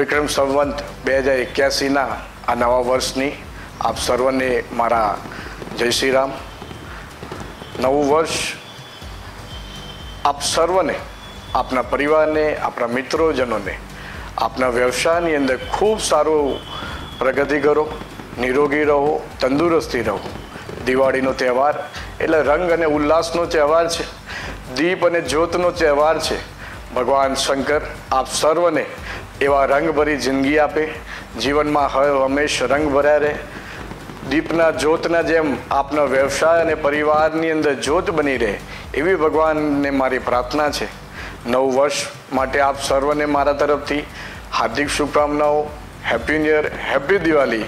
વિક્રમ સંવંત બે હજાર એક્યાસીના આ નવા વર્ષની આપ સર્વને મારા જય શ્રી રામ નવું વર્ષ આપ સર્વને, આપના પરિવારને આપણા મિત્રોજનોને, આપના વ્યવસાયની અંદર ખૂબ સારું પ્રગતિ કરો, નિરોગી રહો, તંદુરસ્તી રહો. દિવાળીનો તહેવાર એટલે રંગ અને ઉલ્લાસનો તહેવાર છે, દીપ અને જ્યોતનો તહેવાર છે. ભગવાન શંકર, આપ સર્વને એવા રંગભરી જિંદગી આપે. જીવનમાં હર હંમેશ રંગ ભર્યા રહે. દીપના જ્યોતના જેમ આપના વ્યવસાય અને પરિવારની અંદર જ્યોત બની રહે, એવી ભગવાનને મારી પ્રાર્થના છે. નવું વર્ષ માટે આપ સર્વને મારા તરફથી હાર્દિક શુભકામનાઓ. Happy new year happy Diwali